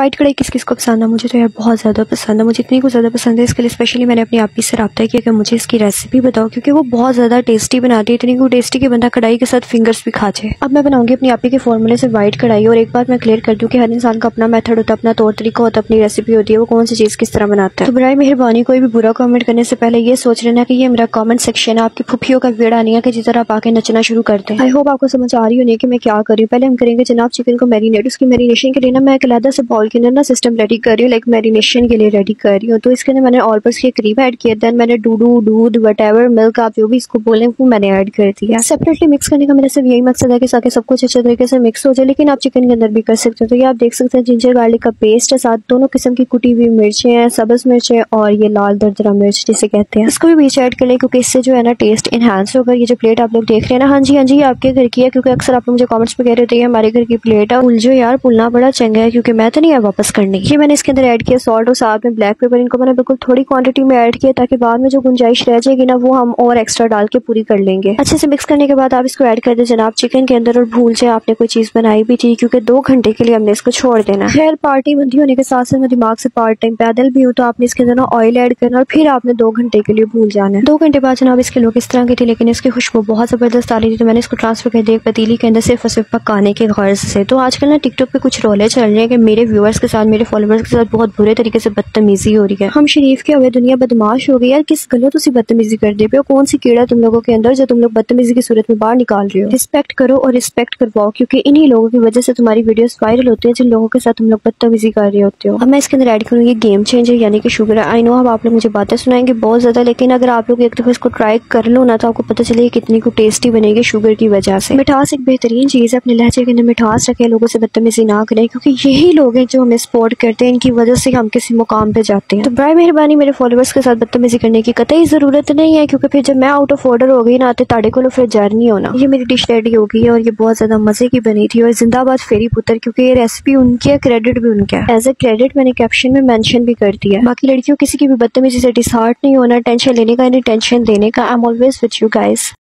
White कढ़ाई किस किस को पसंद है? मुझे तो यार बहुत ज़्यादा पसंद है। मुझे इतनी कुछ ज़्यादा पसंद है, इसके लिए स्पेशली मैंने अपनी आप से रब्ता किया कि मुझे इसकी रेसिपी बताओ, क्योंकि वो बहुत ज़्यादा टेस्टी बनाती है। इतनी को टेस्टी कि बंदा कढ़ाई के साथ फिंगर्स भी खा जाए। अब मैं बनाऊँगी अपनी आप के फॉर्मूले से वाइट कढ़ाई और एक बार मैं क्लियर कर दूँ कि हर इंसान का अपना मेथड होता है, अपना तौर तरीका होता है, अपनी रेसिपी होती है, वो कौन सी चीज़ किस तरह बनाता है। तो बरए मेहरबानी, कोई भी बुरा कॉमेंट करने से पहले ये सोच लेना कि ये मेरा कॉमेंट सेक्शन है, आपकी फुफियों का वेड़ा नहीं है कि जिस तरह आप आके नचना शुरू करते हैं आई होप आपको समझ आ रही होने कि मैं क्या करी। पहले हम करेंगे जनाब चिकन को मैरिनेट उसकी मैरिनेशन के लिए ना मैं एक अलहदा से बॉल के अंदर ना सिस्टम रेडी कर रही हूँ लाइक मैरिनेशन के लिए रेडी कर रही हूँ। तो इसके अंदर मैंने ऑलपर्स के क्रीम ऐड किया। देन मैंने डूडू दूध वट एवर मिल्क आप जो भी इसको बोले, वो मैंने ऐड कर दिया। सेपरेटली मिक्स करने का मेरा सिर्फ़ यही मकसद है कि साथ सब कुछ अच्छे तरीके से मिक्स हो जाए, लेकिन आप चिकन के अंदर भी कर सकते हो। तो ये आप देख सकते हैं जिंजर गार्लिक का पेस्ट है, साथ दोनों किस्म की कुटी हुई मिर्चें हैं, सब्ज मिर्चें और ये लाल दरदरा मिर्च जिसे कहते हैं। इसको भी बीच ऐड कर ले, क्योंकि इससे जो है ना टेस्ट इनहेंस होगा। ये जो प्लेट आप लोग देख रहे हैं ना हाँ जी हाँ जी आपके घर की है, क्योंकि अक्सर आप लोग मुझे कॉमेंट्स में कह रहे थे हमारे घर की प्लेट है। उलझो यार, पुलना बड़ा चंगा है, क्योंकि मैं तो नहीं है वापस करने ये मैंने इसके अंदर ऐड किया सॉल्ट और साथ में ब्लैक पेपर इनको मैंने बिल्कुल थोड़ी क्वांटिटी में ऐड किया ताकि बाद में जो गुंजाइश रह जाएगी ना, वो हम और एक्स्ट्रा डाल के पूरी कर लेंगे। अच्छे से मिक्स करने के बाद आप इसको ऐड कर दे जनाब चिकन के अंदर और भूल जाए, आपने कोई चीज़ बनाई भी थी क्योंकि दो घंटे के लिए हमने इसको छोड़ देना खैर पार्टी बंदी होने के साथ साथ मैं दिमाग से पार्ट टाइम पैदल भी हूँ तो आपने इसके अंदर ना ऑयल ऐड करना और फिर आपने दो घंटे के लिए भूल जाना है। दो घंटे बाद जनाब इसके लोग इस तरह की थी, लेकिन इसकी खुशबू बहुत ज़बरदस्त आ रही थी तो मैंने इसको ट्रांसफ़र कर दिया पतीली के अंदर सिर्फ़ और सिर्फ़ पकाने के गर्ज से। तो आजकल ना टिकटॉक पे कुछ रोले चल रहे हैं कि मेरे व्यूअर्स के साथ, मेरे फॉलोअर्स के साथ बहुत बुरे तरीके से बदतमीजी हो रही है। हम शरीफ के हुए दुनिया बदमाश हो गई यार किस गलो तुम बदतमीजी कर दे पे कौन सी कीड़ा तुम लोगों के अंदर जो तुम लोग बदतमीजी की सूरत में बाहर निकाल रहे हो? रिस्पेक्ट करो और रिस्पेक्ट करवाओ, क्योंकि इन्हीं लोगों की वजह से तुम्हारी वीडियोस वायरल होती है, जिन लोगों के साथ तुम लोग बदतमीजी कर रहे होते हो। अब मैं इसके अंदर ऐड करूँगी गेम चेंजर यानी कि शुगर आई नो अब आप लोग मुझे बातें सुनाएँगे बहुत ज़्यादा, लेकिन अगर आप लोग एक दफ़ा इसको ट्राई कर लो ना तो आपको पता चले कितनी को टेस्टी बनेगी शुगर की वजह से। मिठास एक बेहतरीन चीज़ है, अपने लहजे के अंदर मिठास रखे, लोगों से बदतमीजी ना करें, क्योंकि यही लोग हैं जो हमें सपोर्ट करते हैं, इनकी वजह से हम किसी मुकाम पे जाते हैं। तो बड़ा मेहरबानी मेरे फॉलोअर्स के साथ बदतमीजी करने की। कतई ज़रूरत नहीं है, क्योंकि फिर जब मैं आउट ऑफ़ ऑर्डर हो गई ना तो ताड़े को फिर जर नहीं होना। ये मेरी डिश रेडी हो गई है और ये बहुत ज़्यादा मज़े की बनी थी और जिंदाबाद फेरी पुत्र, क्योंकि ये रेसिपी उनकी है क्रेडिट भी उनका है। एज ए क्रेडिट मैंने कैप्शन में मैंशन भी कर दिया बाकी लड़कियों, किसी की भी बदतमीजी से डिसहार्ट नहीं होना टेंशन लेने का टेंशन देने का I am always with you guys